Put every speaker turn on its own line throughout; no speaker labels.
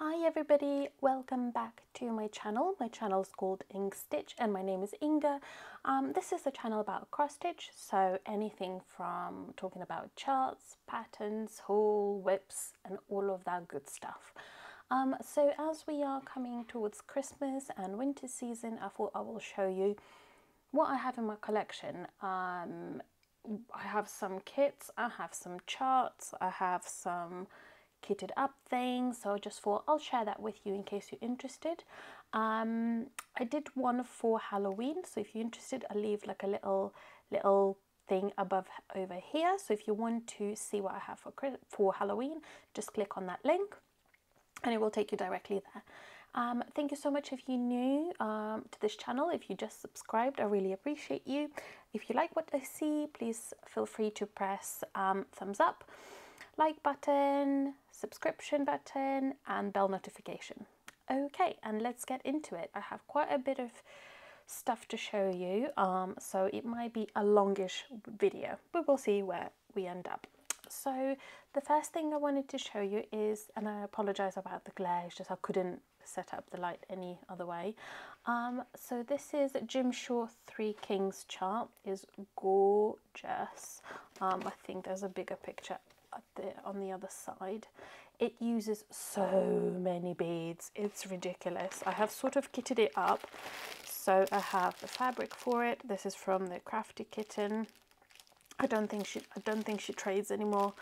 Hi everybody, welcome back to my channel. My channel is called Ings Stitch and my name is Inga. Um, this is a channel about cross stitch, so anything from talking about charts, patterns, haul, WIPs and all of that good stuff. Um, so as we are coming towards Christmas and winter season, I thought I will show you what I have in my collection. Um, I have some kits, I have some charts, I have some kitted up thing. so just thought I'll share that with you in case you're interested. Um, I did one for Halloween so if you're interested I'll leave like a little little thing above over here. So if you want to see what I have for for Halloween just click on that link and it will take you directly there. Um, thank you so much if you're new um, to this channel. If you just subscribed I really appreciate you. If you like what I see please feel free to press um, thumbs up like button, subscription button and bell notification. Okay, and let's get into it. I have quite a bit of stuff to show you, um, so it might be a longish video, but we'll see where we end up. So the first thing I wanted to show you is, and I apologize about the glare, it's just I couldn't set up the light any other way. Um, so this is Jim Shore Three Kings chart, is gorgeous. Um, I think there's a bigger picture the, on the other side. It uses so many beads, it's ridiculous. I have sort of kitted it up. So I have the fabric for it. This is from the Crafty Kitten. I don't think she I don't think she trades anymore.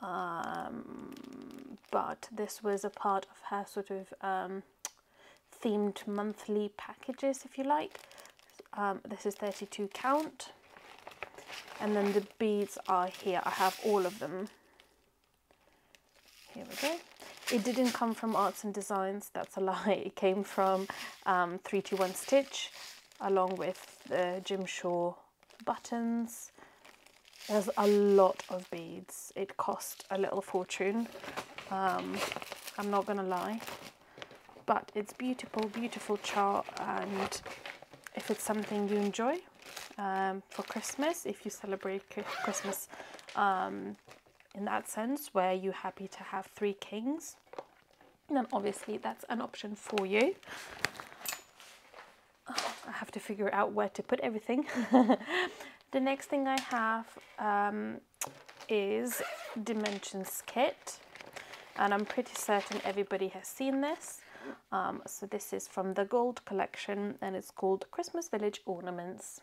Um, but this was a part of her sort of um, themed monthly packages, if you like. Um, this is 32 count, and then the beads are here. I have all of them. Here we go. It didn't come from Arts and Designs, that's a lie. It came from um, 321 Stitch along with the Jim Shore buttons. There's a lot of beads. It cost a little fortune. Um, I'm not gonna lie. But it's beautiful, beautiful chart and if it's something you enjoy um, for Christmas, if you celebrate Christmas um, in that sense where you're happy to have three kings then obviously that's an option for you. Oh, I have to figure out where to put everything. The next thing I have um, is Dimensions kit. And I'm pretty certain everybody has seen this. Um, so this is from the gold collection and it's called Christmas Village Ornaments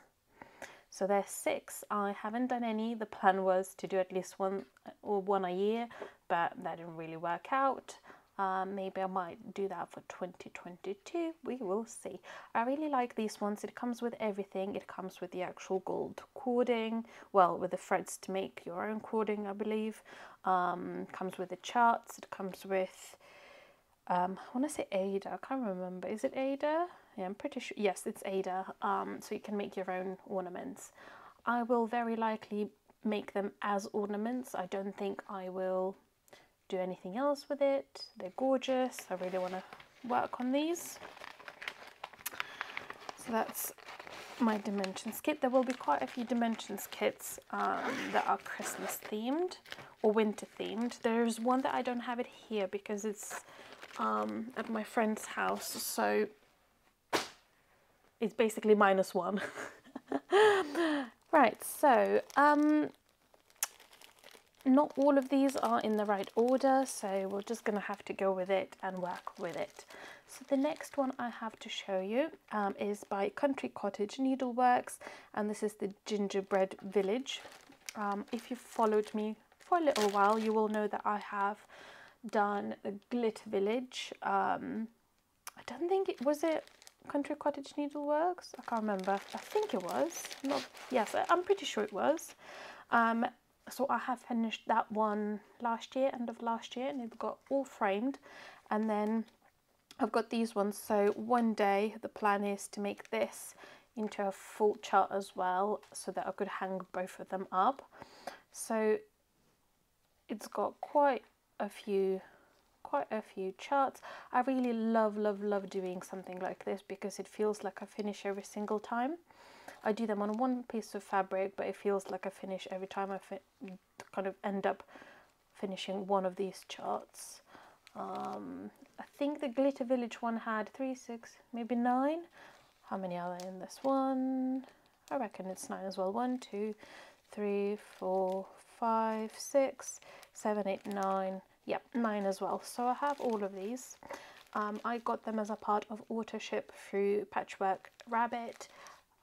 so there's six. I haven't done any. The plan was to do at least one or one a year, but that didn't really work out. Um, maybe I might do that for 2022. We will see. I really like these ones. It comes with everything. It comes with the actual gold cording, well, with the threads to make your own cording, I believe. Um, comes with the charts. It comes with, um, I want to say Ada. I can't remember. Is it Aida? Yeah, I'm pretty sure. Yes, it's Aida, Um, so you can make your own ornaments. I will very likely make them as ornaments. I don't think I will do anything else with it. They're gorgeous. I really want to work on these. So that's my dimensions kit. There will be quite a few dimensions kits um, that are Christmas themed or winter themed. There's one that I don't have it here because it's um, at my friend's house. So is basically minus one. right, so um, not all of these are in the right order, so we're just going to have to go with it and work with it. So the next one I have to show you um, is by Country Cottage Needleworks, and this is the Gingerbread Village. Um, if you've followed me for a little while, you will know that I have done a Glitter Village. Um, I don't think it was it Country Cottage Needleworks. I can't remember. I think it was. Not yes, I'm pretty sure it was. Um, so I have finished that one last year, end of last year, and it got all framed. And then I've got these ones. So one day the plan is to make this into a full chart as well, so that I could hang both of them up. So it's got quite a few quite a few charts. I really love, love, love doing something like this because it feels like I finish every single time. I do them on one piece of fabric, but it feels like I finish every time I kind of end up finishing one of these charts. Um, I think the Glitter Village one had three, six, maybe nine. How many are there in this one? I reckon it's nine as well. One, two, three, four, five, six, seven, eight, nine. Yep, nine as well. So I have all of these. Um, I got them as a part of Autoship through Patchwork Rabbit,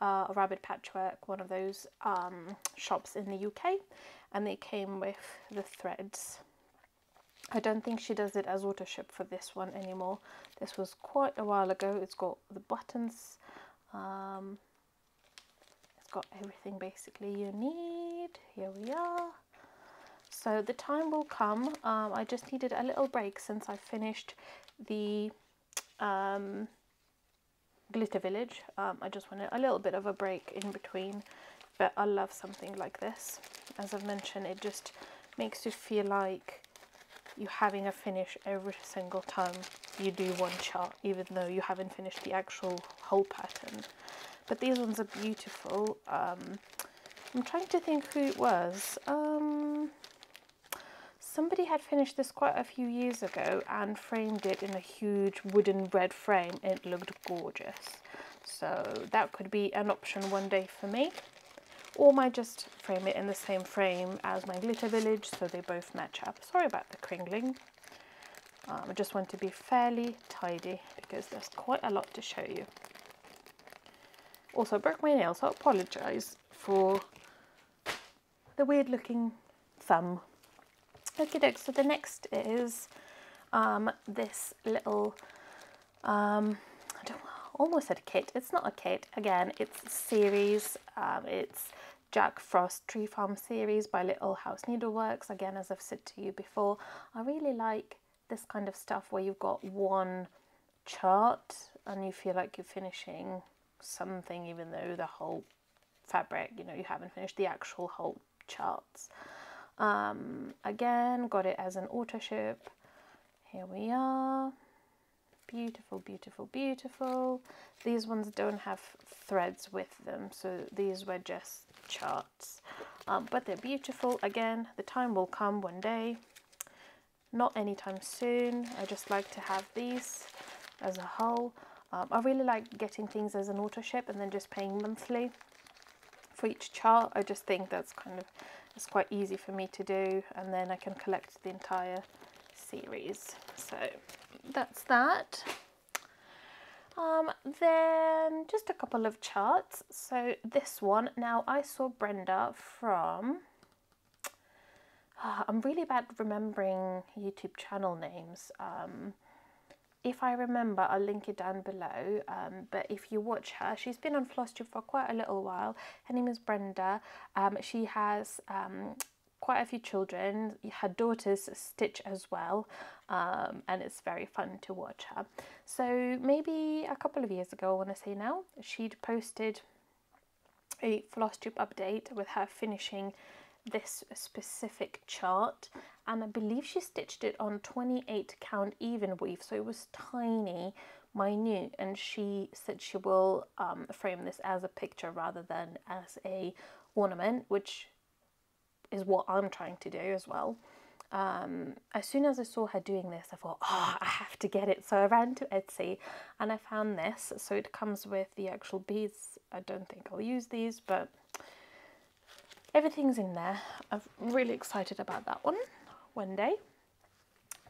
uh, Rabbit Patchwork, one of those um, shops in the UK, and they came with the threads. I don't think she does it as Autoship for this one anymore. This was quite a while ago. It's got the buttons. Um, it's got everything basically you need. Here we are. So the time will come. Um, I just needed a little break since I finished the um, Glitter Village. Um, I just wanted a little bit of a break in between, but I love something like this. As I've mentioned, it just makes you feel like you're having a finish every single time you do one chart, even though you haven't finished the actual whole pattern. But these ones are beautiful. Um, I'm trying to think who it was. Um, somebody had finished this quite a few years ago and framed it in a huge wooden red frame. It looked gorgeous. So that could be an option one day for me. Or I might just frame it in the same frame as my glitter village so they both match up. Sorry about the cringling. Um, I just want to be fairly tidy because there's quite a lot to show you. Also, I broke my nail, so I apologise for the weird looking thumb Okay, doke. So the next is um, this little, um, I don't almost said kit. It's not a kit. Again, it's a series. Um, it's Jack Frost Tree Farm series by Little House Needleworks. Again, as I've said to you before, I really like this kind of stuff where you've got one chart and you feel like you're finishing something even though the whole fabric, you know, you haven't finished the actual whole charts. Um, again, got it as an auto ship. Here we are. Beautiful, beautiful, beautiful. These ones don't have threads with them, so these were just charts. Um, but they're beautiful. Again, the time will come one day. Not anytime soon. I just like to have these as a whole. Um, I really like getting things as an auto ship and then just paying monthly for each chart. I just think that's kind of it's quite easy for me to do and then I can collect the entire series. So that's that. Um, then just a couple of charts. So this one, now I saw Brenda from, uh, I'm really bad remembering YouTube channel names. Um, if I remember, I'll link it down below. Um, but if you watch her, she's been on FlossTube for quite a little while. Her name is Brenda. Um, she has um, quite a few children. Her daughters stitch as well, um, and it's very fun to watch her. So maybe a couple of years ago, I want to say now, she'd posted a FlossTube update with her finishing this specific chart and I believe she stitched it on 28 count even weave so it was tiny minute. And she said she will um, frame this as a picture rather than as a ornament which is what I'm trying to do as well. Um, as soon as I saw her doing this I thought oh I have to get it. So I ran to Etsy and I found this. So it comes with the actual beads. I don't think I'll use these but everything's in there. I'm really excited about that one one day.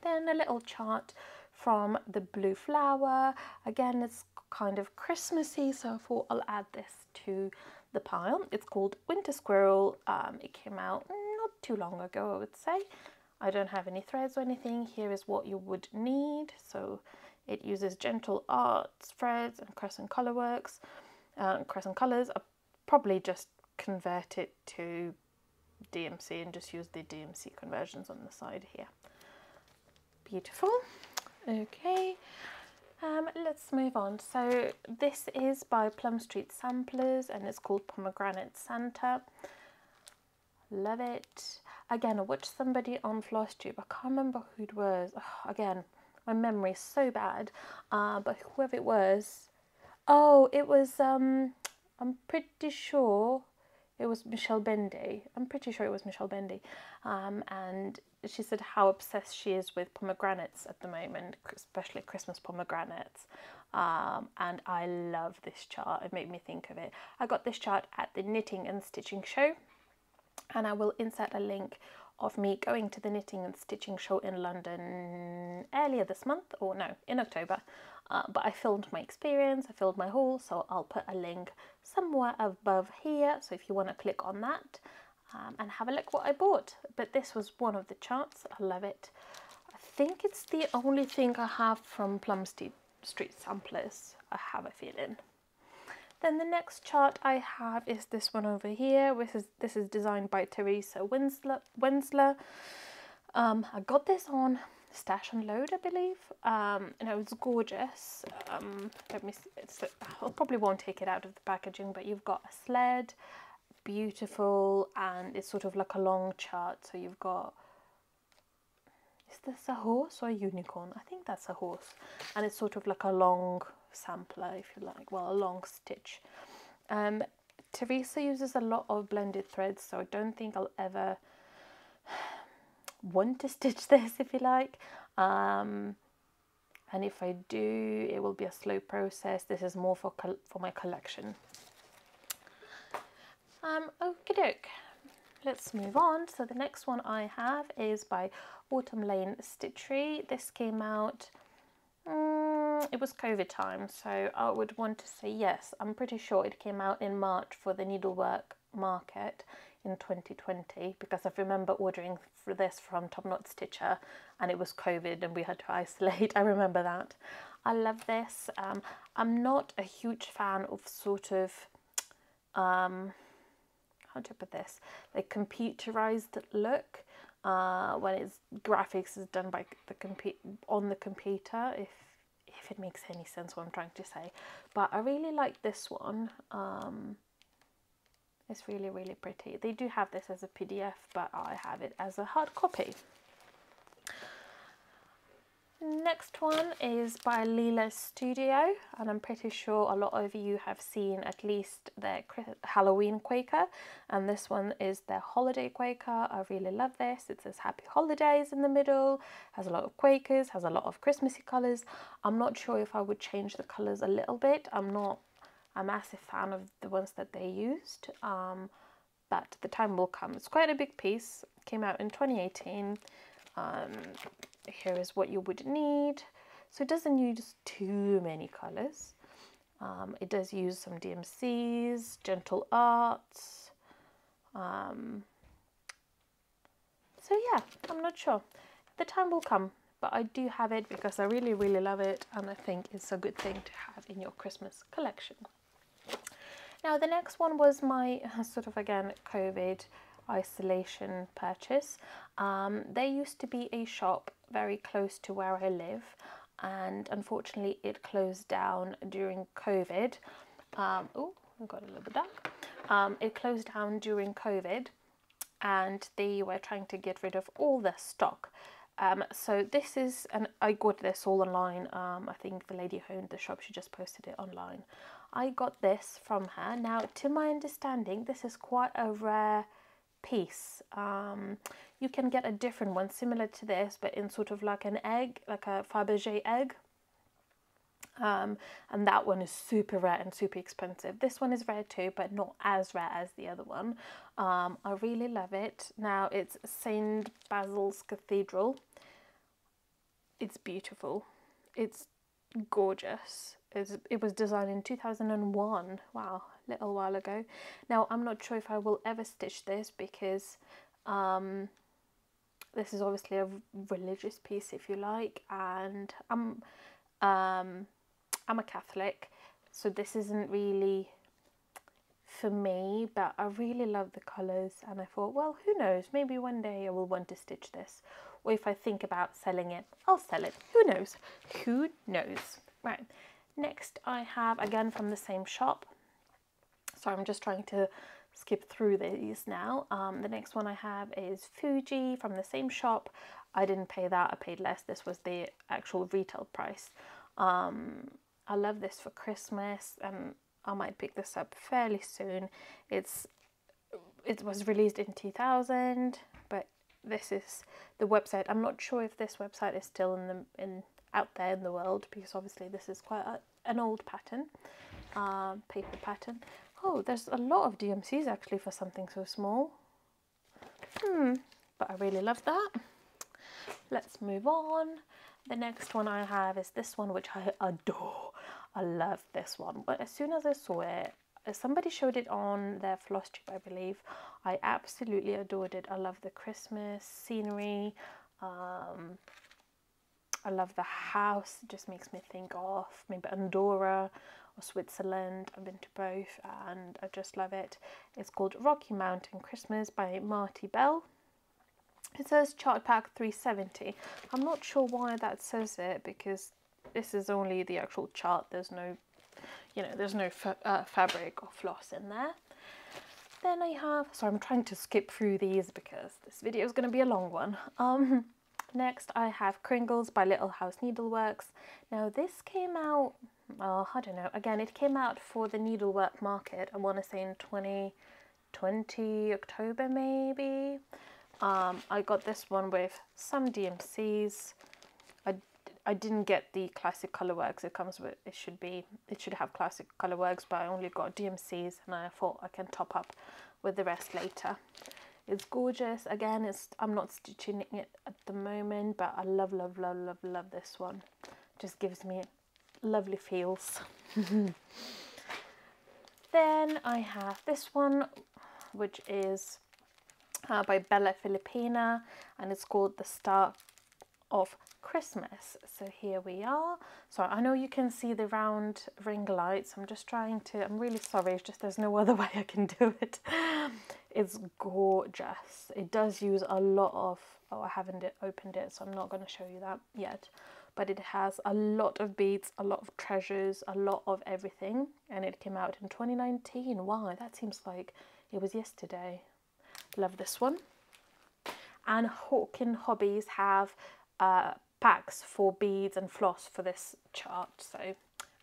Then a little chart from the blue flower. Again, it's kind of Christmassy, so I thought I'll add this to the pile. It's called Winter Squirrel. Um, it came out not too long ago, I would say. I don't have any threads or anything. Here is what you would need. So it uses Gentle Arts threads and Crescent Colorworks. Uh, Crescent Colors are probably just convert it to DMC and just use the DMC conversions on the side here. Beautiful. Okay, um, let's move on. So this is by Plum Street Samplers and it's called Pomegranate Santa. Love it. Again, I watched somebody on FlossTube. I can't remember who it was. Oh, again, my memory is so bad. Uh, but whoever it was, oh, it was. Um, I'm pretty sure it was Michelle Bendy. I'm pretty sure it was Michelle Bendy. Um, and she said how obsessed she is with pomegranates at the moment, especially Christmas pomegranates. Um, and I love this chart. It made me think of it. I got this chart at the Knitting and Stitching Show, and I will insert a link of me going to the Knitting and Stitching Show in London earlier this month, or no, in October. Uh, but I filmed my experience, I filmed my haul, so I'll put a link somewhere above here. So if you want to click on that um, and have a look what I bought. But this was one of the charts. I love it. I think it's the only thing I have from Plumstead Street Samplers. I have a feeling. Then the next chart I have is this one over here. This is this is designed by Teresa Wentzler. Wentzler. Um, I got this on Stash and Load, I believe. Um, and it was gorgeous. Um, let me. I probably won't take it out of the packaging, but you've got a sled, beautiful, and it's sort of like a long chart. So you've got. Is this a horse or a unicorn? I think that's a horse, and it's sort of like a long sampler, if you like. Well, a long stitch. Um, Teresa uses a lot of blended threads, so I don't think I'll ever want to stitch this if you like. Um, and if I do it will be a slow process. This is more for for my collection. Um, okie doke. Let's move on. So the next one I have is by Autumn Lane Stitchery. This came out um, it was COVID time so I would want to say yes. I'm pretty sure it came out in March for the needlework market in 2020 because I remember ordering this from Top Knot Stitcher and it was COVID and we had to isolate. I remember that. I love this. Um, I'm not a huge fan of sort of, um, how to put this, like computerized look uh, when it's graphics is done by the compu- on the computer. If if it makes any sense what I'm trying to say, but I really like this one. Um, it's really, really pretty. They do have this as a PDF, but I have it as a hard copy. Next one is by Leela Studio, and I'm pretty sure a lot of you have seen at least their Halloween Quaker, and this one is their Holiday Quaker. I really love this. It says Happy Holidays in the middle, has a lot of Quakers, has a lot of Christmassy colours. I'm not sure if I would change the colours a little bit. I'm not a massive fan of the ones that they used, um, but the time will come. It's quite a big piece, came out in 2018. Um, here is what you would need. So it doesn't use too many colours. Um, it does use some DMCs, gentle arts. Um, so yeah, I'm not sure. The time will come, but I do have it because I really, really love it and I think it's a good thing to have in your Christmas collection. Now the next one was my sort of again COVID isolation purchase. Um, there used to be a shop very close to where I live and unfortunately it closed down during COVID. Um, oh, I got a little bit dark. Um, it closed down during COVID and they were trying to get rid of all their stock. Um, so this is, and I got this all online. Um, I think the lady who owned the shop, she just posted it online. I got this from her. Now, to my understanding, this is quite a rare piece. Um, you can get a different one similar to this, but in sort of like an egg, like a Fabergé egg. Um, and that one is super rare and super expensive. This one is rare too, but not as rare as the other one. Um, I really love it. Now it's St. Basil's Cathedral. It's beautiful. It's gorgeous it was designed in 2001 wow a little while ago. Now i'm not sure if i will ever stitch this because um, this is obviously a religious piece if you like and i'm um, i'm a catholic so this isn't really for me but i really love the colors and i thought well who knows? Maybe one day i will want to stitch this. Or if i think about selling it i'll sell it. Who knows? Who knows? Right Next I have, again from the same shop, so I'm just trying to skip through these now. Um, the next one I have is Fuji from the same shop. I didn't pay that, I paid less. This was the actual retail price. Um, I love this for Christmas and I might pick this up fairly soon. It's it was released in 2000, but this is the website. I'm not sure if this website is still in the in out there in the world because obviously this is quite a, an old pattern, uh, paper pattern. Oh, there's a lot of DMCs actually for something so small. Hmm, but I really love that. Let's move on. The next one I have is this one, which I adore. I love this one. But as soon as I saw it, somebody showed it on their floss tube, I believe. I absolutely adored it. I love the Christmas scenery. Um, I love the house. It just makes me think of maybe Andorra or Switzerland. I've been to both and I just love it. It's called Rocky Mountain Christmas by Marty Bell. It says chart pack 370. I'm not sure why that says it because this is only the actual chart. There's no, you know, there's no fa uh, fabric or floss in there. Then I have, so I'm trying to skip through these because this video is going to be a long one. Um, next I have Kringles by Little House Needleworks. Now this came out, well, I don't know, again, it came out for the needlework market, I want to say in 2020, October maybe. Um, I got this one with some DMCs. I, I didn't get the classic colorworks it comes with. It should be it should have classic colorworks, but I only got DMCs, and I thought I can top up with the rest later. It's gorgeous. Again, it's I'm not stitching it at the moment, but I love, love, love, love, love this one. Just gives me lovely feels. then I have this one, which is uh, by Bella Filipina and it's called The Star of Christmas. So here we are. So I know you can see the round ring lights. I'm just trying to, I'm really sorry, it's just there's no other way I can do it. It's gorgeous. It does use a lot of, oh I haven't opened it so I'm not going to show you that yet. But it has a lot of beads, a lot of treasures, a lot of everything. And it came out in 2019. Wow, that seems like it was yesterday. Love this one. And Hawkin Hobbies have uh, packs for beads and floss for this chart. So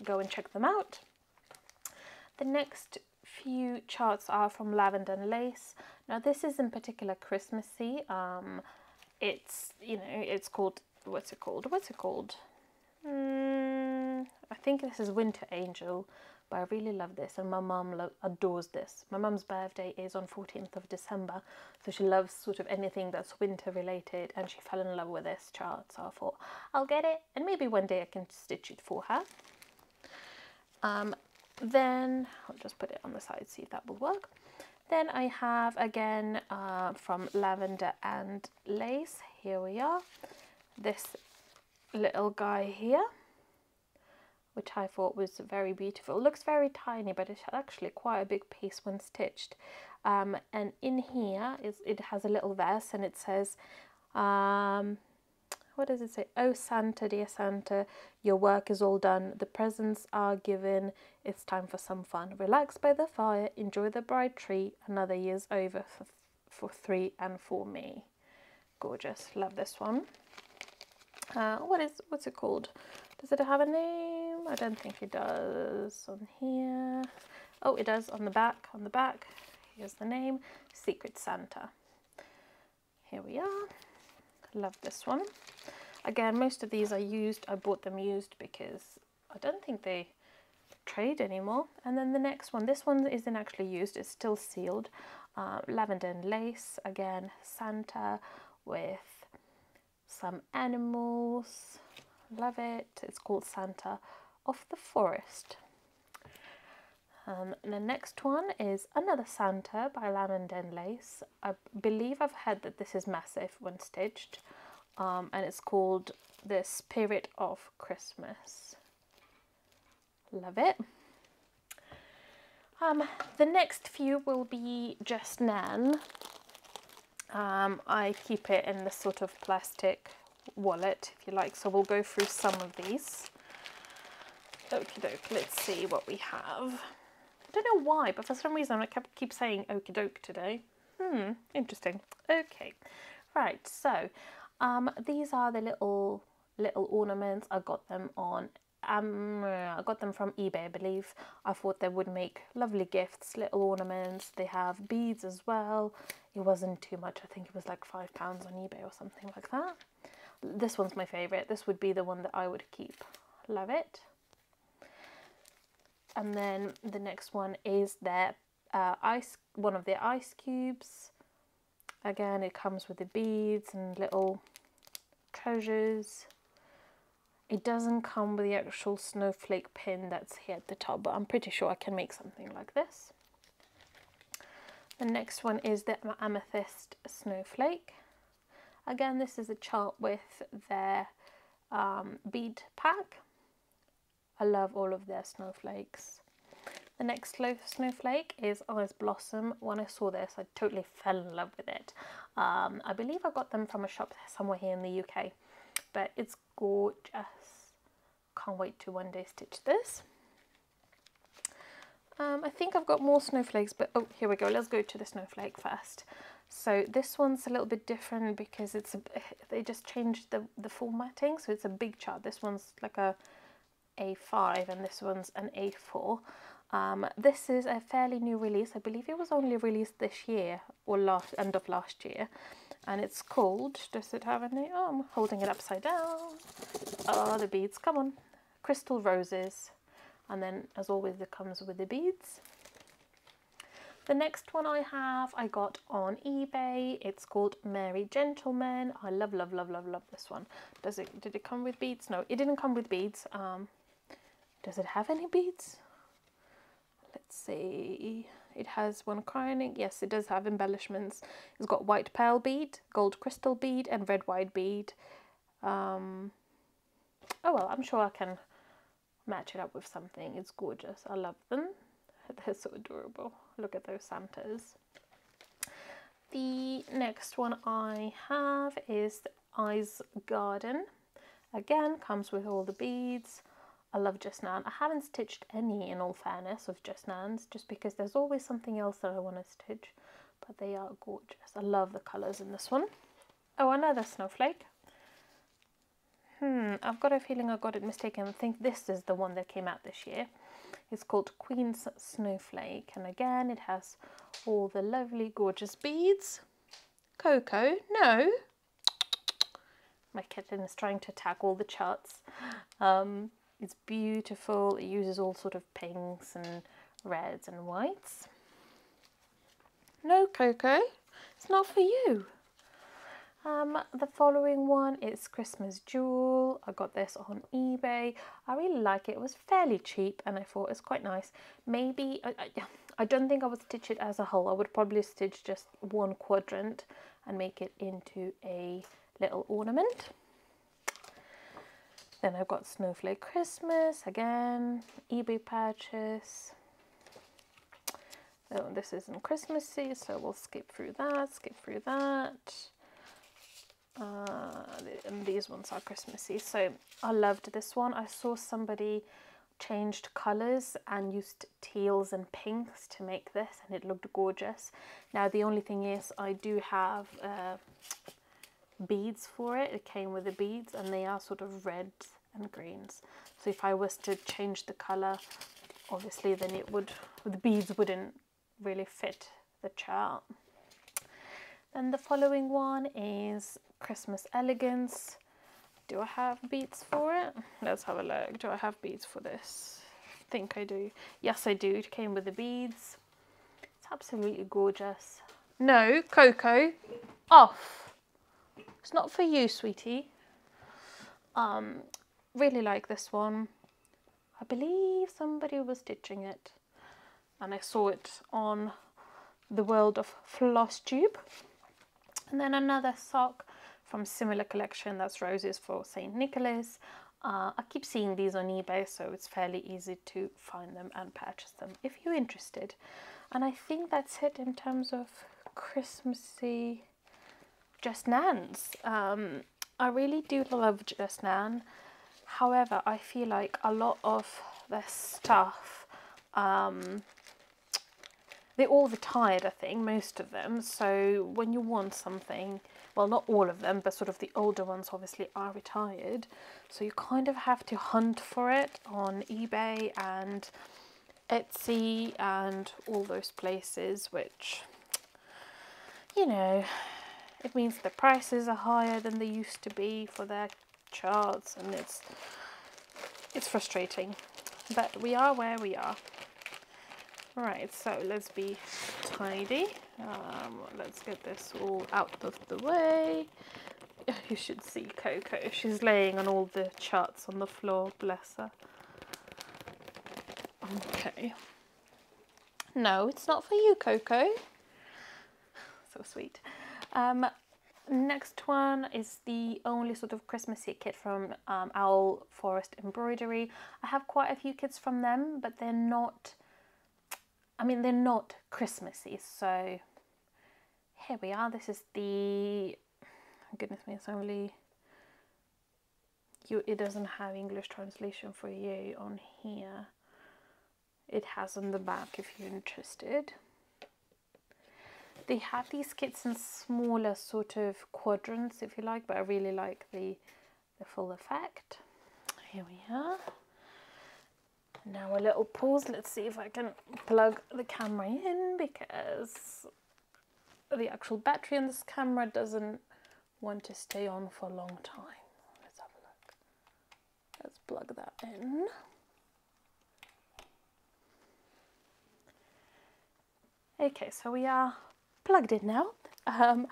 go and check them out. The next few charts are from Lavender and Lace. Now this is in particular Christmassy. Um, it's, you know, it's called, what's it called? What's it called? Mm, I think this is Winter Angel but I really love this and my mum adores this. My mum's birthday is on 14th of December, so she loves sort of anything that's winter related and she fell in love with this chart, so I thought I'll get it and maybe one day I can stitch it for her. Um, then I'll just put it on the side, see if that will work. Then I have again uh, from Lavender and Lace, here we are, this little guy here which I thought was very beautiful. Looks very tiny, but it's actually quite a big piece when stitched. Um, and in here is it has a little verse and it says, um, what does it say? Oh Santa, dear Santa, your work is all done. The presents are given. It's time for some fun. Relax by the fire. Enjoy the bright tree. Another year's over for, for three and for me. Gorgeous. Love this one. Uh, what is what's it called? Does it have a name? I don't think it does on here. Oh, it does on the back. On the back, here's the name, Secret Santa. Here we are. Love this one. Again, most of these are used. I bought them used because I don't think they trade anymore. And then the next one, this one isn't actually used. It's still sealed. Uh, lavender and lace. Again, Santa with some animals love it. It's called Santa of the Forest. Um, the next one is another Santa by and Lace. I believe I've heard that this is massive when stitched, um, and it's called The Spirit of Christmas. Love it. Um, the next few will be just Nan. Um, I keep it in this sort of plastic wallet, if you like. So we'll go through some of these. Okie doke, let's see what we have. I don't know why, but for some reason I kept keep saying okie doke today. Hmm, interesting. Okay, right, so um, these are the little little ornaments. I got them on um, I got them from eBay, I believe. I thought they would make lovely gifts, little ornaments. They have beads as well. It wasn't too much. I think it was like five pounds on eBay or something like that. This one's my favorite. This would be the one that I would keep. Love it. And then the next one is their uh, ice, one of their ice cubes. Again, it comes with the beads and little treasures. It doesn't come with the actual snowflake pin that's here at the top, but I'm pretty sure I can make something like this. The next one is the amethyst snowflake. Again, this is a chart with their um, bead pack. I love all of their snowflakes. The next snowflake is Ice Blossom. When I saw this, I totally fell in love with it. Um, I believe I got them from a shop somewhere here in the UK, but it's gorgeous. Can't wait to one day stitch this. Um, I think I've got more snowflakes, but oh, here we go. Let's go to the snowflake first. So this one's a little bit different because it's a, they just changed the, the formatting. So it's a big chart. This one's like a A5 and this one's an A4. Um, this is a fairly new release. I believe it was only released this year or last end of last year. And it's called, does it have a name? Oh, I'm holding it upside down. Oh, the beads, come on. Crystal Roses. And then, as always, it comes with the beads. The next one I have, I got on eBay. It's called Merry Gentleman. I love, love, love, love, love this one. Does it? Did it come with beads? No, it didn't come with beads. Um, does it have any beads? Let's see. It has one crowning. Yes, it does have embellishments. It's got white pearl bead, gold crystal bead, and red white bead. Um, oh well, I'm sure I can match it up with something. It's gorgeous. I love them. They're so adorable. Look at those Santas. The next one I have is Ice Garden. Again, comes with all the beads. I love Just Nan. I haven't stitched any in all fairness of Just Nan's just because there's always something else that I want to stitch. But they are gorgeous. I love the colours in this one. Oh, another snowflake. Hmm, I've got a feeling I got it mistaken. I think this is the one that came out this year. It's called Queen's Snowflake, and again, it has all the lovely, gorgeous beads. Coco, no. My kitten is trying to attack all the charts. Um, it's beautiful. It uses all sort of pinks and reds and whites. No, Coco, it's not for you. Um, the following one is Christmas Jewel. I got this on eBay. I really like it. It was fairly cheap and I thought it's quite nice. Maybe, I, I, I don't think I would stitch it as a whole. I would probably stitch just one quadrant and make it into a little ornament. Then I've got Snowflake Christmas, again, eBay purchase. Oh, this isn't Christmassy, so we'll skip through that, skip through that. Uh, and these ones are Christmassy. So I loved this one. I saw somebody changed colours and used teals and pinks to make this and it looked gorgeous. Now the only thing is I do have uh, beads for it. It came with the beads and they are sort of reds and greens. So if I was to change the colour, obviously then it would, the beads wouldn't really fit the chart. Then the following one is Christmas Elegance. Do I have beads for it? Let's have a look. Do I have beads for this? I think I do. Yes, I do. It came with the beads. It's absolutely gorgeous. No, Coco, off. It's not for you, sweetie. Um, really like this one. I believe somebody was stitching it and I saw it on the world of floss tube. And then another sock from similar collection that's roses for St. Nicholas. Uh, I keep seeing these on eBay so it's fairly easy to find them and purchase them if you're interested. And I think that's it in terms of Christmassy Just Nans. Um, I really do love Just Nan. However, I feel like a lot of their stuff um, they're all retired, I think, most of them. So when you want something well, not all of them, but sort of the older ones obviously are retired. So you kind of have to hunt for it on eBay and Etsy and all those places, which, you know, it means the prices are higher than they used to be for their charts and it's it's frustrating. But we are where we are. Right so let's be tidy. Um, let's get this all out of the way. You should see Coco. She's laying on all the charts on the floor bless her. Okay. No it's not for you Coco. So sweet um, next one is the only sort of Christmassy kit from um, Owl Forest Embroidery. I have quite a few kits from them, but they're not, I mean, they're not Christmassy. So here we are. This is the, goodness me, it's only, you, it doesn't have English translation for you on here. It has on the back if you're interested. They have these kits in smaller sort of quadrants, if you like, but I really like the, the full effect. Here we are. Now a little pause. Let's see if I can plug the camera in because the actual battery in this camera doesn't want to stay on for a long time. Let's have a look. Let's plug that in. Okay, so we are plugged in now. Um,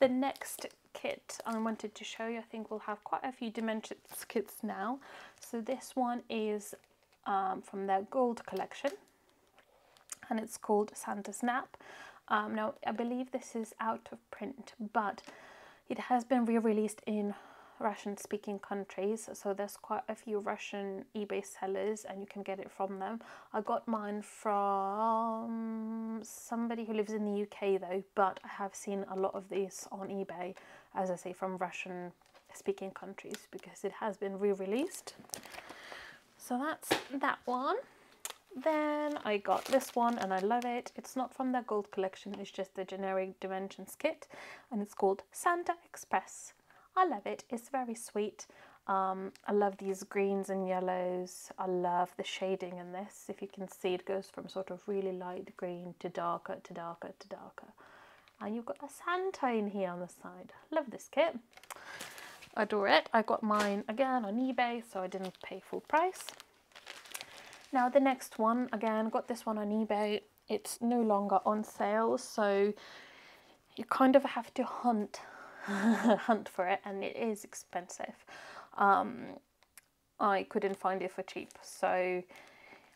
the next kit I wanted to show you, I think we'll have quite a few Dimensions kits now. So this one is um, from their gold collection and it's called Santa Snap. Um, now I believe this is out of print but it has been re-released in Russian speaking countries so there's quite a few Russian eBay sellers and you can get it from them. I got mine from somebody who lives in the UK though but I have seen a lot of these on eBay as I say from Russian speaking countries because it has been re-released. So that's that one. Then I got this one and I love it. It's not from their gold collection, it's just the generic Dimensions kit and it's called Santa Express I love it. It's very sweet. Um, I love these greens and yellows. I love the shading in this. If you can see, it goes from sort of really light green to darker to darker to darker. And you've got a Santa in here on the side. Love this kit. Adore it. I got mine again on eBay, so I didn't pay full price. Now the next one, again, got this one on eBay. It's no longer on sale, so you kind of have to hunt hunt for it and it is expensive. Um, I couldn't find it for cheap so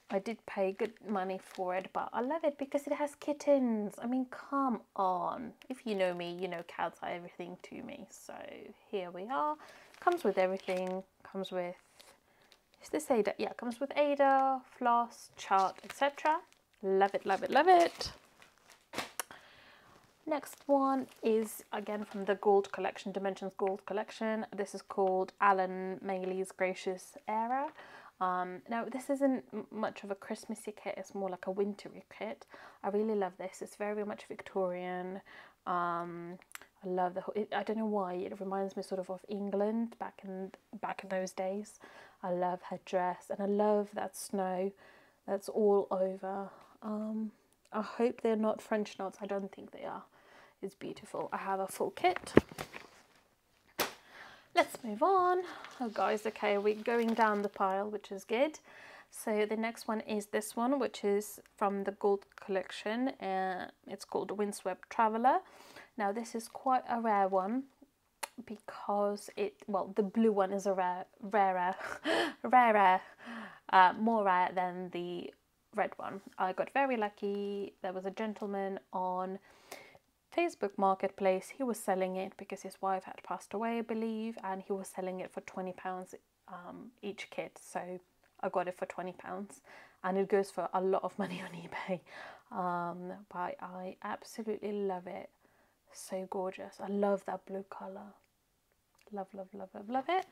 I did pay good money for it but I love it because it has kittens. I mean come on. If you know me you know cats are everything to me so here we are. Comes with everything. Comes with is this Aida? Yeah, comes with Aida, floss, chart, etc. Love it, love it, love it. Next one is again from the Gold Collection, Dimensions Gold Collection. This is called Alan Maley's Gracious Era. Um, now this isn't much of a Christmassy kit, it's more like a wintry kit. I really love this, it's very much Victorian. Um, I love the, it, I don't know why, it reminds me sort of of England back in, back in those days. I love her dress and I love that snow that's all over. Um, I hope they're not French knots, I don't think they are is beautiful. I have a full kit. Let's move on. Oh guys, okay, we're going down the pile, which is good. So the next one is this one, which is from the Gold Collection. Uh, it's called Windswept Traveller. Now this is quite a rare one because it, well, the blue one is a rare, rarer, rarer, uh, more rare than the red one. I got very lucky. There was a gentleman on Facebook Marketplace, he was selling it because his wife had passed away, I believe, and he was selling it for twenty pounds um, each kit. So I got it for twenty pounds, and it goes for a lot of money on eBay. Um, but I absolutely love it. So gorgeous. I love that blue color. Love, love, love, love, love it.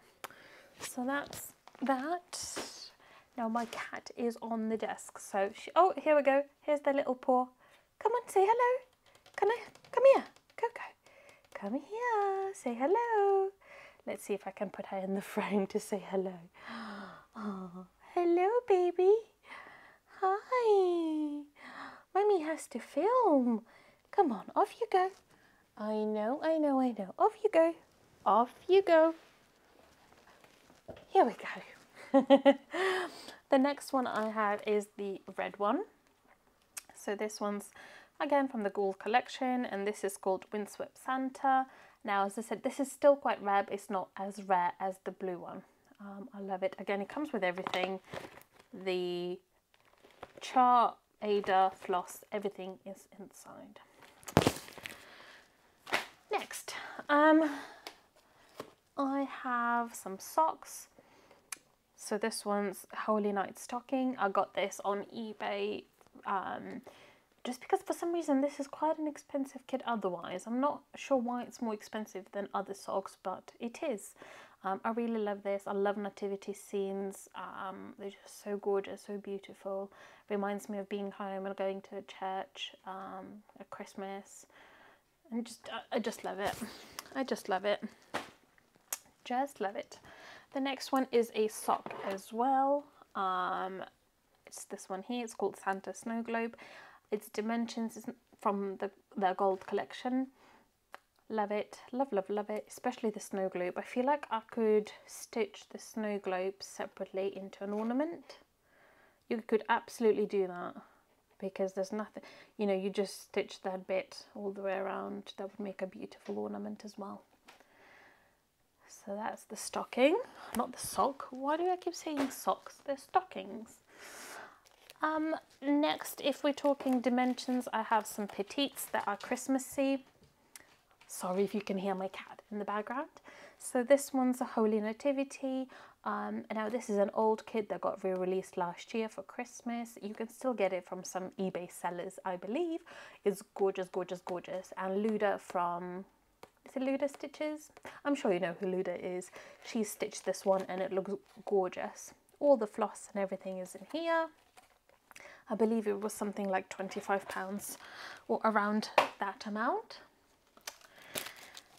So that's that. Now my cat is on the desk. So she, oh, here we go. Here's the little paw. Come on, say hello. Can I? Come here. Coco. Come here, say hello. Let's see if I can put her in the frame to say hello. Oh, hello, baby. Hi. Mummy has to film. Come on, off you go. I know, I know, I know. Off you go. Off you go. Here we go. the next one I have is the red one. So this one's again from the Gold collection and this is called Windswept Santa. Now as I said this is still quite rare but it's not as rare as the blue one. Um, I love it. Again it comes with everything. The chart, Aida, floss, everything is inside. Next, um, I have some socks. So this one's Holy Night stocking. I got this on eBay um, just because for some reason this is quite an expensive kit otherwise. I'm not sure why it's more expensive than other socks, but it is. Um, I really love this. I love nativity scenes. Um, they're just so gorgeous, so beautiful. Reminds me of being home and going to a church um, at Christmas. And just, I just love it. I just love it. Just love it. The next one is a sock as well. Um, it's this one here. It's called Santa Snow Globe. Its dimensions is from the, the gold collection. Love it. Love, love, love it. Especially the snow globe. I feel like I could stitch the snow globe separately into an ornament. You could absolutely do that because there's nothing, you know, you just stitch that bit all the way around. That would make a beautiful ornament as well. So that's the stocking, not the sock. Why do I keep saying socks? They're stockings. Um, next, if we're talking dimensions, I have some petites that are Christmassy. Sorry if you can hear my cat in the background. So this one's a Holy Nativity. Um, now this is an old kit that got re-released last year for Christmas. You can still get it from some eBay sellers, I believe. It's gorgeous, gorgeous, gorgeous. And Luda from is it Luda Stitches? I'm sure you know who Luda is. She stitched this one and it looks gorgeous. All the floss and everything is in here. I believe it was something like 25 pounds or around that amount.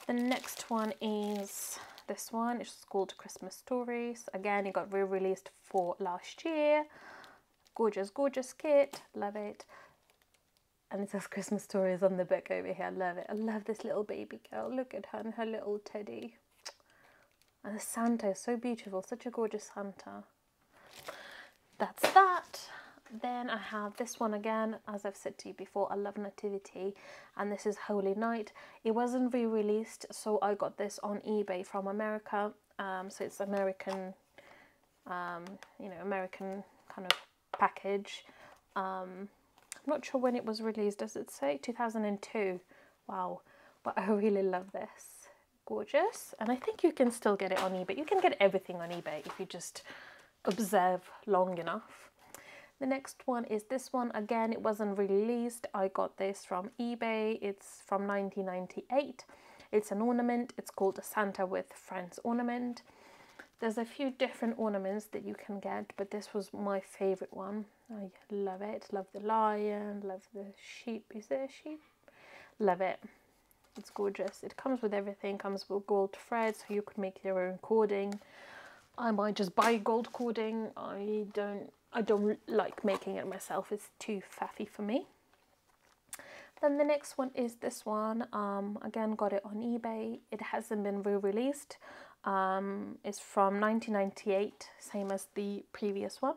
The next one is this one. It's called Christmas Stories. Again, it got re-released for last year. Gorgeous, gorgeous kit. Love it. And it says Christmas Stories on the book over here. I love it. I love this little baby girl. Look at her and her little teddy. And the Santa is so beautiful. Such a gorgeous Santa. That's that. Then I have this one again, as I've said to you before, I love Nativity, and this is Holy Night. It wasn't re-released, so I got this on eBay from America. Um, so it's American, um, you know, American kind of package. Um, I'm not sure when it was released. Does it say 2002? Wow, but I really love this. Gorgeous, and I think you can still get it on eBay. You can get everything on eBay if you just observe long enough. The next one is this one. Again, it wasn't released. I got this from eBay. It's from 1998. It's an ornament. It's called a Santa with Friends ornament. There's a few different ornaments that you can get, but this was my favorite one. I love it. Love the lion, love the sheep. Is there a sheep? Love it. It's gorgeous. It comes with everything. Comes with gold thread, so you could make your own cording. I might just buy gold cording. I don't I don't like making it myself, it's too faffy for me. Then the next one is this one. Um, again, got it on eBay. It hasn't been re-released. Um, it's from 1998, same as the previous one.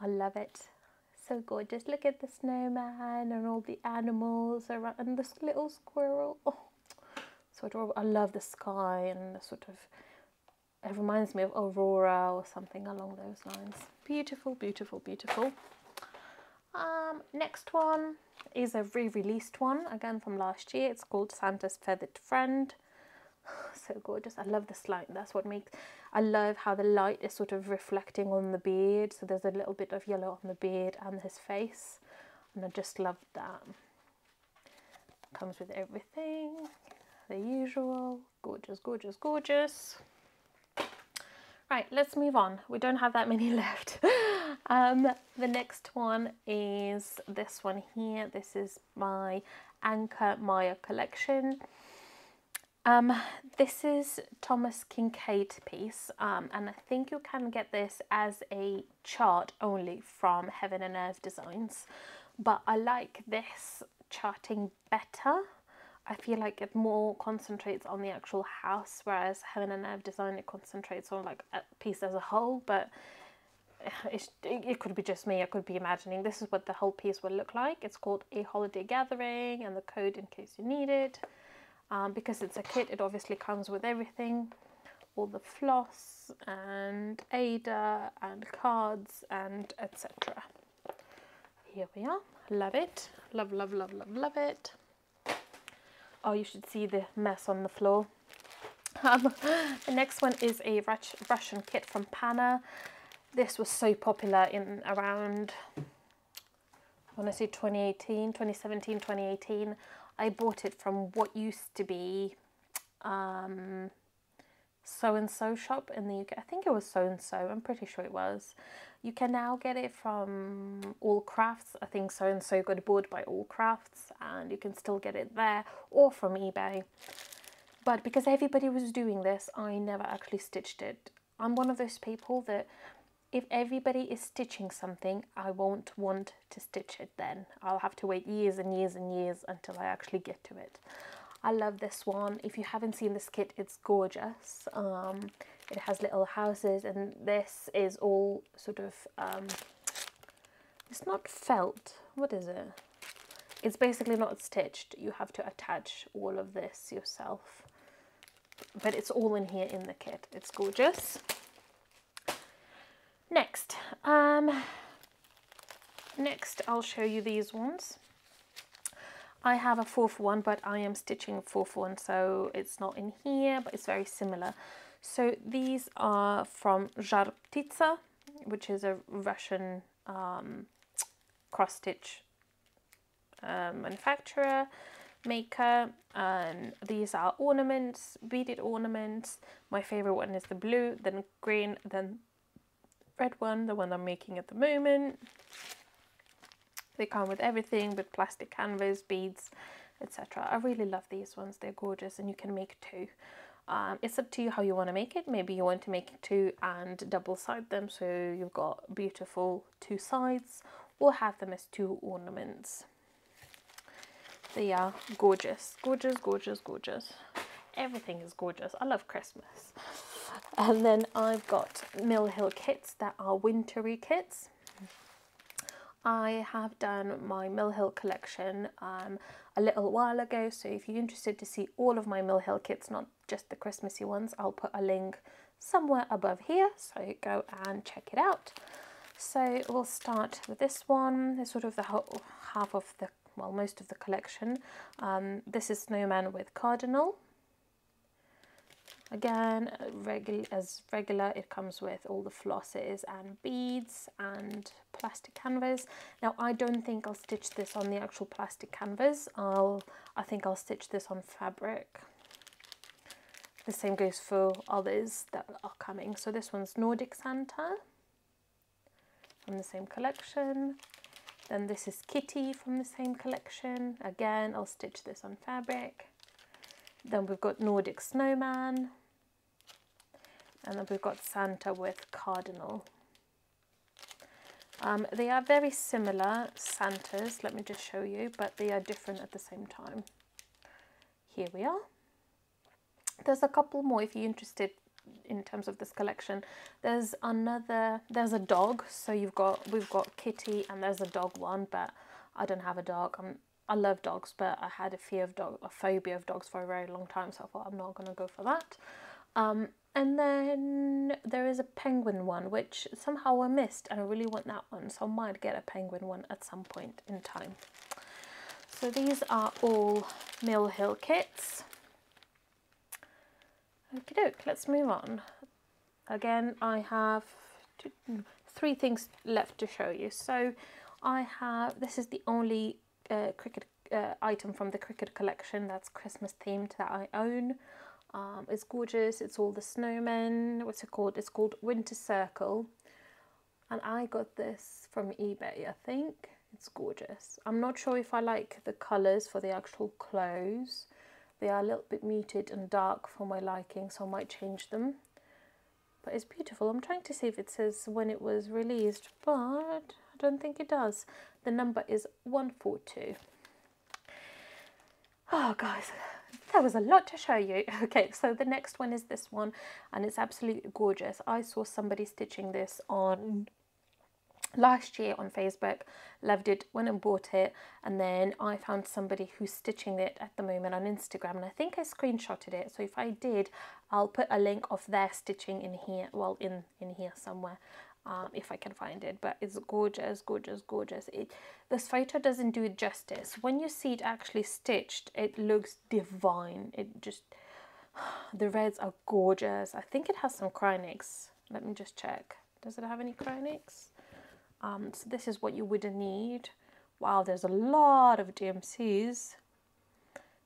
I love it. So gorgeous. Look at the snowman and all the animals around and this little squirrel. Oh, so adorable. I love the sky and the sort of it reminds me of Aurora or something along those lines. Beautiful, beautiful, beautiful. Um, next one is a re-released one, again from last year. It's called Santa's Feathered Friend. so gorgeous. I love this light. That's what makes... I love how the light is sort of reflecting on the beard. So there's a little bit of yellow on the beard and his face. And I just love that. Comes with everything. The usual. Gorgeous, gorgeous, gorgeous. Right, let's move on. We don't have that many left. um, the next one is this one here. This is my Anchor Maia collection. Um, this is Thomas Kinkade piece, um, and I think you can get this as a chart only from Heaven and Earth Designs. But I like this charting better. I feel like it more concentrates on the actual house, whereas Heaven and Earth Design it concentrates on like a piece as a whole. But it could be just me. I could be imagining this is what the whole piece will look like. It's called a holiday gathering, and the code in case you need it um, because it's a kit it obviously comes with everything all the floss and Aida and cards and etc here we are love it love love love love love it oh you should see the mess on the floor. Um, the next one is a Russian kit from Panna this was so popular in around I want to say 2018 2017 2018 I bought it from what used to be um, Sew and So shop in the UK. I think it was Sew and So. I'm pretty sure it was. You can now get it from All Crafts. I think Sew and So got bought by All Crafts, and you can still get it there or from eBay. But because everybody was doing this, I never actually stitched it. I'm one of those people that if everybody is stitching something, I won't want to stitch it then. I'll have to wait years and years and years until I actually get to it. I love this one. If you haven't seen this kit, it's gorgeous. Um, it has little houses and this is all sort of, um, it's not felt. What is it? It's basically not stitched. You have to attach all of this yourself. But it's all in here in the kit. It's gorgeous. Next, um, next I'll show you these ones. I have a fourth one, but I am stitching a fourth one, so it's not in here, but it's very similar. So these are from Zhar which is a Russian um, cross-stitch uh, manufacturer, maker, and these are ornaments, beaded ornaments. My favorite one is the blue, then green, then red one, the one I'm making at the moment. They come with everything, with plastic canvas, beads, etc. I really love these ones. They're gorgeous and you can make two. Um, it's up to you how you want to make it. Maybe you want to make two and double side them so you've got beautiful two sides or have them as two ornaments. They are gorgeous, gorgeous, gorgeous, gorgeous. Everything is gorgeous. I love Christmas. And then I've got Mill Hill kits that are wintry kits. I have done my Mill Hill collection um, a little while ago, so if you're interested to see all of my Mill Hill kits, not just the Christmassy ones, I'll put a link somewhere above here, so go and check it out. So we'll start with this one, it's sort of the whole half of the, well, most of the collection. Um, this is Snowman with Cardinal. Again, regular as regular, it comes with all the flosses and beads and plastic canvas. Now, I don't think I'll stitch this on the actual plastic canvas. I'll, I think I'll stitch this on fabric. The same goes for others that are coming. So this one's Nordic Santa from the same collection. Then this is Kitty from the same collection. Again, I'll stitch this on fabric. Then we've got Nordic Snowman and then we've got Santa with Cardinal. Um, they are very similar Santas, let me just show you, but they are different at the same time. Here we are. There's a couple more if you're interested in terms of this collection. There's another, there's a dog, so you've got, we've got Kitty and there's a dog one, but I don't have a dog. I'm, I love dogs, but I had a fear of dog, a phobia of dogs for a very long time, so I thought I'm not going to go for that. Um, and then there is a penguin one, which somehow I missed, and I really want that one, so I might get a penguin one at some point in time. So these are all Mill Hill kits. Okay, doke, let's move on. Again, I have two, three things left to show you. So I have, this is the only uh, Cricut uh, item from the cricket collection that's Christmas themed that I own. Um, it's gorgeous. It's all the snowmen. What's it called? It's called Winter Circle. And I got this from eBay, I think. It's gorgeous. I'm not sure if I like the colours for the actual clothes, they are a little bit muted and dark for my liking so I might change them but it's beautiful I'm trying to see if it says when it was released but I don't think it does the number is 142 oh guys that was a lot to show you okay so the next one is this one and it's absolutely gorgeous I saw somebody stitching this on last year on Facebook, loved it, went and bought it, and then I found somebody who's stitching it at the moment on Instagram, and I think I screenshotted it. So if I did, I'll put a link of their stitching in here, well, in in here somewhere. Um, if I can find it, but it's gorgeous, gorgeous, gorgeous. It, this photo doesn't do it justice. When you see it actually stitched, it looks divine. It just, the reds are gorgeous. I think it has some Kreiniks. Let me just check. Does it have any Kreiniks? Um, so this is what you would need. Wow, there's a lot of DMCs.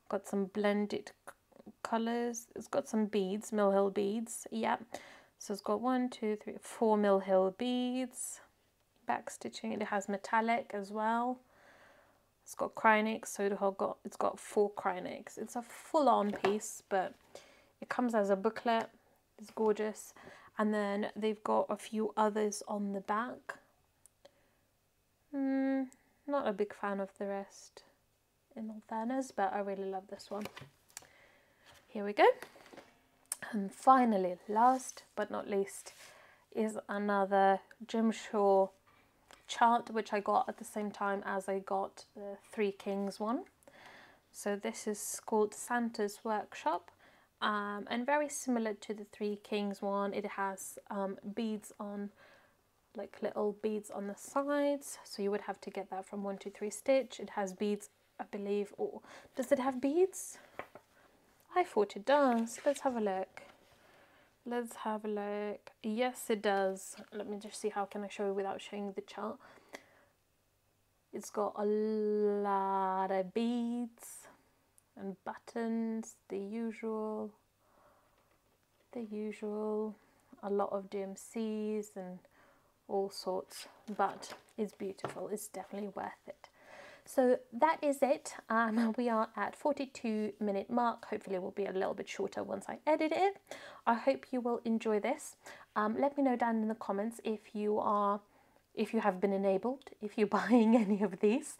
Got some blended colors. It's got some beads, Mill Hill beads. Yep. So it's got one, two, three, four Mill Hill beads. Back stitching. It has metallic as well. It's got Kreiniks, so got it's got four Kreiniks. It's a full-on piece, but it comes as a booklet. It's gorgeous. And then they've got a few others on the back. Mm, not a big fan of the rest, in all fairness, but I really love this one. Here we go. And finally, last but not least, is another Jim Shore chart, which I got at the same time as I got the Three Kings one. So this is called Santa's Workshop. Um, and very similar to the Three Kings one, it has um, beads on like little beads on the sides so you would have to get that from 123 stitch it has beads I believe or does it have beads I thought it does. Let's have a look. Let's have a look. Yes it does. Let me just see how can I show without showing the chart. It's got a lot of beads and buttons the usual the usual. A lot of DMCs and all sorts, but it's beautiful. It's definitely worth it. So that is it. Um, we are at 42 minute mark. Hopefully it will be a little bit shorter once I edit it. I hope you will enjoy this. Um, let me know down in the comments if you are, if you have been enabled, if you're buying any of these,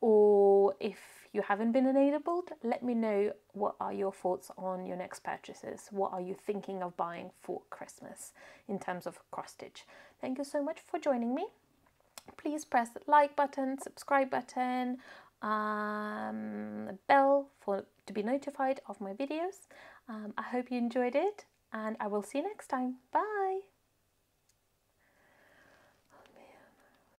or if you haven't been enabled, let me know what are your thoughts on your next purchases. What are you thinking of buying for Christmas in terms of cross stitch? Thank you so much for joining me. Please press the like button, subscribe button, um, bell for to be notified of my videos. Um, I hope you enjoyed it and I will see you next time. Bye!